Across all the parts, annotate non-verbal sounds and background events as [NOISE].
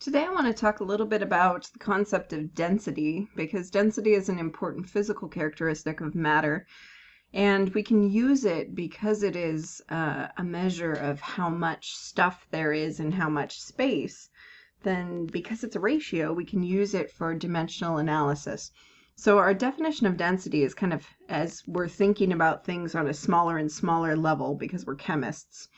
Today I want to talk a little bit about the concept of density because density is an important physical characteristic of matter and we can use it because it is uh, a measure of how much stuff there is and how much space then because it's a ratio we can use it for dimensional analysis. So our definition of density is kind of as we're thinking about things on a smaller and smaller level because we're chemists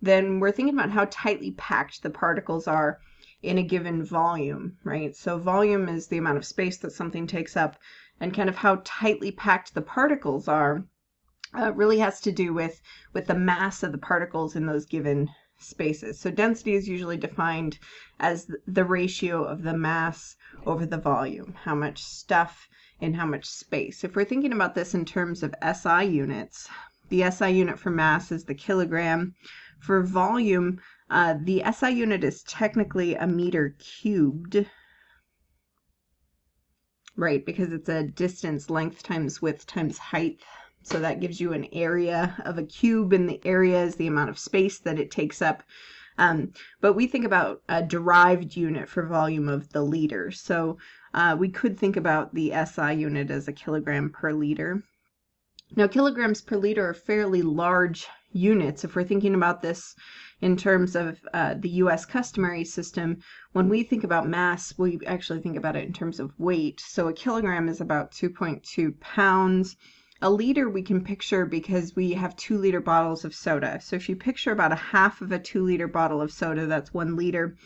then we're thinking about how tightly packed the particles are in a given volume, right? So volume is the amount of space that something takes up, and kind of how tightly packed the particles are uh, really has to do with, with the mass of the particles in those given spaces. So density is usually defined as the ratio of the mass over the volume, how much stuff in how much space. If we're thinking about this in terms of SI units, the SI unit for mass is the kilogram. For volume, uh, the SI unit is technically a meter cubed, right, because it's a distance length times width times height. So that gives you an area of a cube, and the area is the amount of space that it takes up. Um, but we think about a derived unit for volume of the liter. So uh, we could think about the SI unit as a kilogram per liter. Now, kilograms per liter are fairly large units. If we're thinking about this in terms of uh, the US customary system, when we think about mass, we actually think about it in terms of weight. So a kilogram is about 2.2 pounds. A liter we can picture because we have two liter bottles of soda. So if you picture about a half of a two liter bottle of soda, that's one liter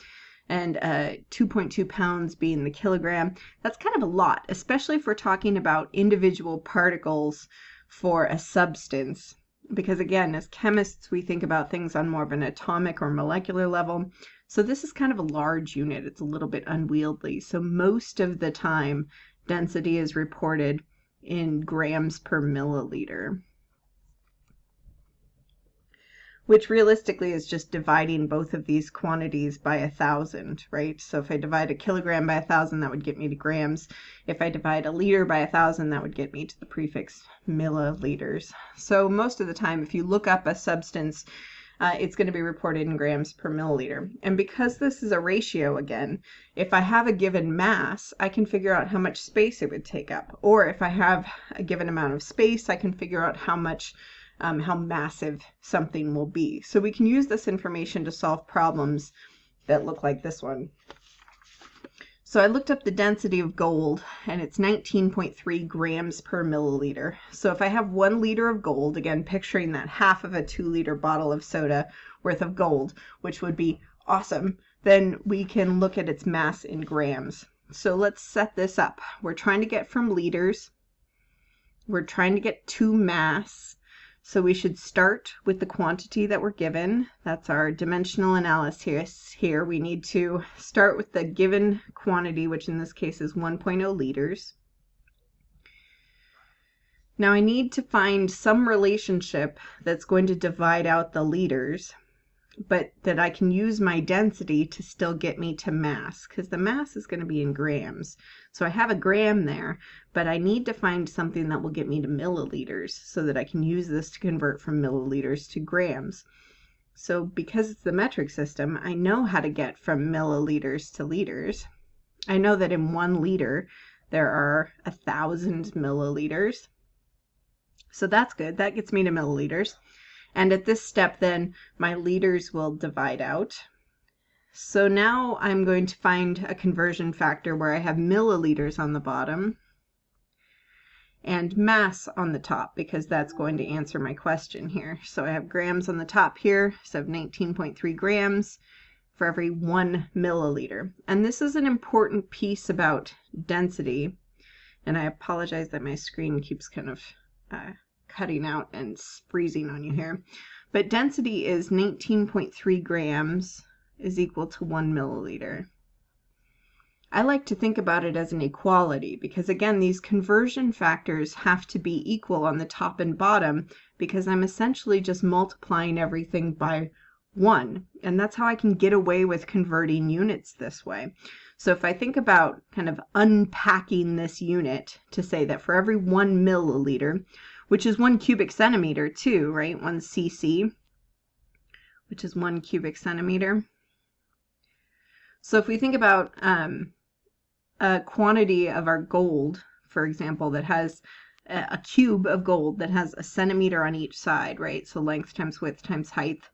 and uh, 2.2 pounds being the kilogram. That's kind of a lot, especially if we're talking about individual particles for a substance because again, as chemists, we think about things on more of an atomic or molecular level. So this is kind of a large unit. It's a little bit unwieldy. So most of the time, density is reported in grams per milliliter which realistically is just dividing both of these quantities by a thousand, right? So if I divide a kilogram by a thousand, that would get me to grams. If I divide a liter by a thousand, that would get me to the prefix milliliters. So most of the time, if you look up a substance, uh, it's going to be reported in grams per milliliter. And because this is a ratio again, if I have a given mass, I can figure out how much space it would take up. Or if I have a given amount of space, I can figure out how much um, how massive something will be. So we can use this information to solve problems that look like this one. So I looked up the density of gold and it's 19.3 grams per milliliter. So if I have one liter of gold, again picturing that half of a two liter bottle of soda worth of gold, which would be awesome, then we can look at its mass in grams. So let's set this up. We're trying to get from liters. We're trying to get to mass. So we should start with the quantity that we're given. That's our dimensional analysis here. We need to start with the given quantity, which in this case is 1.0 liters. Now I need to find some relationship that's going to divide out the liters but that I can use my density to still get me to mass because the mass is going to be in grams. So I have a gram there, but I need to find something that will get me to milliliters so that I can use this to convert from milliliters to grams. So because it's the metric system, I know how to get from milliliters to liters. I know that in one liter, there are a thousand milliliters. So that's good. That gets me to milliliters. And at this step then, my liters will divide out. So now I'm going to find a conversion factor where I have milliliters on the bottom and mass on the top because that's going to answer my question here. So I have grams on the top here, so I have 19.3 grams for every one milliliter. And this is an important piece about density. And I apologize that my screen keeps kind of uh, cutting out and freezing on you here. But density is 19.3 grams is equal to 1 milliliter. I like to think about it as an equality because again these conversion factors have to be equal on the top and bottom because I'm essentially just multiplying everything by 1 and that's how I can get away with converting units this way. So if I think about kind of unpacking this unit to say that for every 1 milliliter which is one cubic centimeter too, right? One cc, which is one cubic centimeter. So if we think about um, a quantity of our gold, for example, that has a cube of gold that has a centimeter on each side, right? So length times width times height,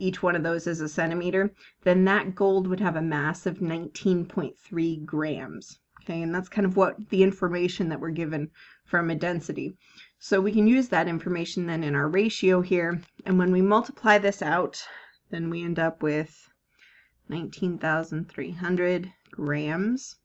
each one of those is a centimeter, then that gold would have a mass of 19.3 grams. Okay, and that's kind of what the information that we're given from a density. So we can use that information then in our ratio here, and when we multiply this out, then we end up with 19,300 grams.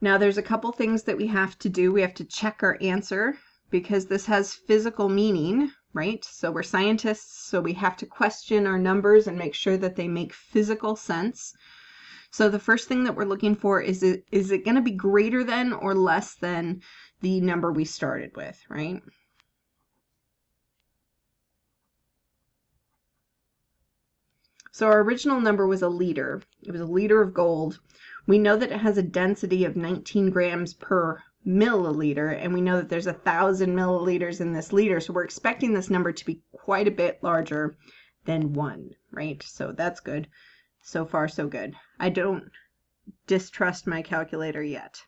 Now there's a couple things that we have to do. We have to check our answer because this has physical meaning, right? So we're scientists, so we have to question our numbers and make sure that they make physical sense. So the first thing that we're looking for is it is it going to be greater than or less than the number we started with, right? So our original number was a liter. It was a liter of gold. We know that it has a density of 19 grams per milliliter, and we know that there's a thousand milliliters in this liter, so we're expecting this number to be quite a bit larger than one, right? So that's good. So far, so good. I don't distrust my calculator yet.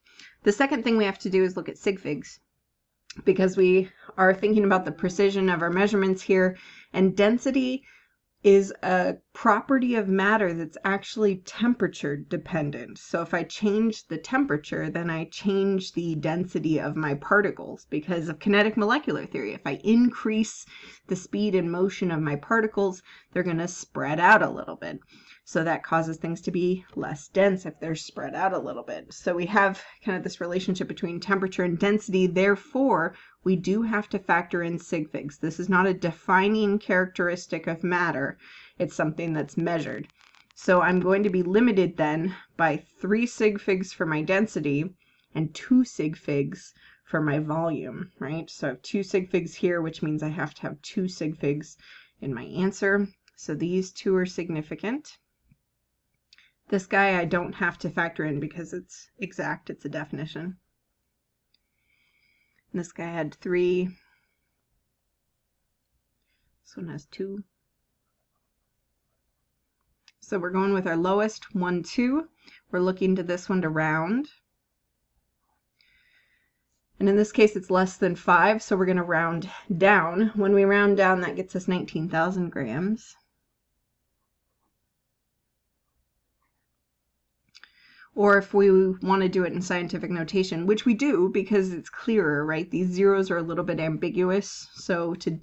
The second thing we have to do is look at sig figs because we are thinking about the precision of our measurements here and density is a property of matter that's actually temperature dependent. So if I change the temperature, then I change the density of my particles because of kinetic molecular theory. If I increase the speed and motion of my particles, they're going to spread out a little bit. So that causes things to be less dense if they're spread out a little bit. So we have kind of this relationship between temperature and density. Therefore, we do have to factor in sig figs. This is not a defining characteristic of matter. It's something that's measured. So I'm going to be limited then by three sig figs for my density and two sig figs for my volume, right? So I have two sig figs here, which means I have to have two sig figs in my answer. So these two are significant. This guy I don't have to factor in because it's exact, it's a definition. And this guy had three. This one has two. So we're going with our lowest, 1, 2. We're looking to this one to round. And in this case, it's less than 5, so we're going to round down. When we round down, that gets us 19,000 grams. Or if we want to do it in scientific notation, which we do because it's clearer, right? These zeros are a little bit ambiguous, so to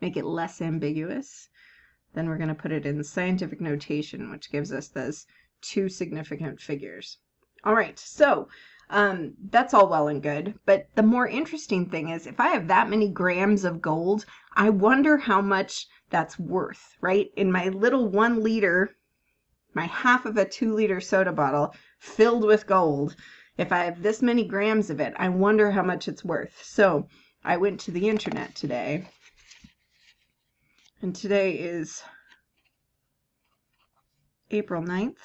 make it less ambiguous, then we're going to put it in scientific notation, which gives us those two significant figures. All right, so um, that's all well and good, but the more interesting thing is if I have that many grams of gold, I wonder how much that's worth, right? In my little one liter, my half of a two liter soda bottle filled with gold. If I have this many grams of it I wonder how much it's worth. So I went to the internet today and today is April 9th,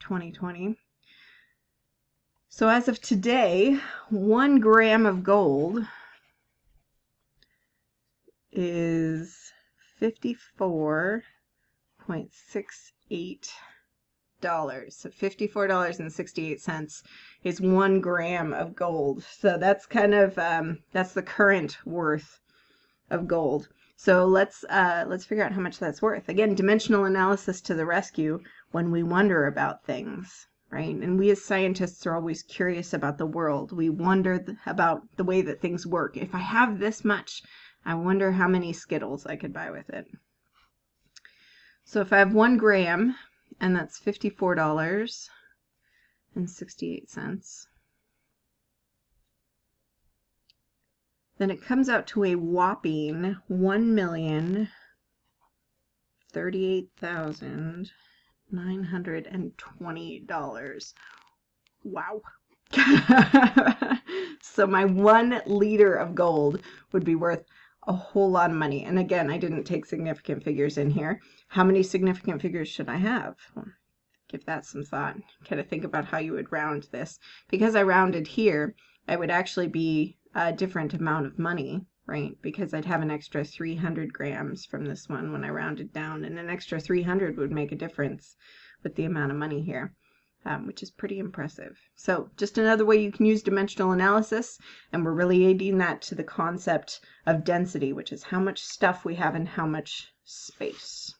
2020. So as of today, one gram of gold is 54 $0.68. So $54.68 is one gram of gold. So that's kind of, um, that's the current worth of gold. So let's, uh, let's figure out how much that's worth. Again, dimensional analysis to the rescue when we wonder about things, right? And we as scientists are always curious about the world. We wonder th about the way that things work. If I have this much, I wonder how many Skittles I could buy with it. So if I have one gram, and that's $54.68. Then it comes out to a whopping one million thirty-eight thousand nine hundred and twenty dollars. Wow. [LAUGHS] so my one liter of gold would be worth a whole lot of money. And again, I didn't take significant figures in here. How many significant figures should I have? Give that some thought. Kind of think about how you would round this. Because I rounded here, I would actually be a different amount of money, right? Because I'd have an extra 300 grams from this one when I rounded down, and an extra 300 would make a difference with the amount of money here. Um, which is pretty impressive. So just another way you can use dimensional analysis, and we're relating that to the concept of density, which is how much stuff we have in how much space.